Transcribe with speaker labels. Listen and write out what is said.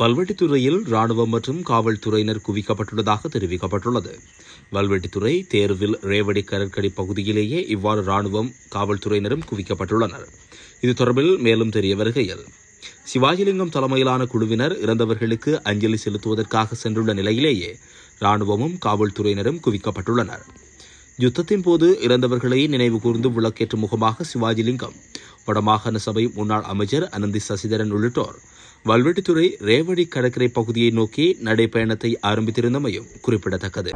Speaker 1: வல்வெட்டித்துறையில் ராணுவம் மற்றும் காவல்துறையினர் குவிக்கப்பட்டுள்ளதாக தெரிவிக்கப்பட்டுள்ளது. வல்வெட்டித்துறை தேர்வில் ரேவடி கடற்கரை பகுதியிலேயே இவ்வாறு ராணுவம் காவல்துறையினரும் குவிக்கப்பட்டுள்ளனர். இது தொடர்பில் மேலும் தெரிய வருகையில் சிவாஜிலிங்கம் தலைமையிலான குழுவினர் இறந்தவர்களுக்கு அஞ்சலி செலுத்துவதற்காக சென்றுள்ள நிலையிலேயே ராணுவமும் காவல்துறையினரும் குவிக்கப்பட்டுள்ளனர். யுத்தத்தின் போது இறந்தவர்களை நினைவு கூர்ந்து விளக்கேற்றும் முகமாக சிவாஜிலிங்கம் வடமாகாண சபை முன்னாள் அமைச்சர் அனந்தி சசிதரன் உள்ளிட்டோர் வல்வெட்டித்துறை ரேவடி கடற்கரை பகுதியை நோக்கி நடைப்பயணத்தை ஆரம்பித்திருந்தமையும் குறிப்பிடத்தக்கது.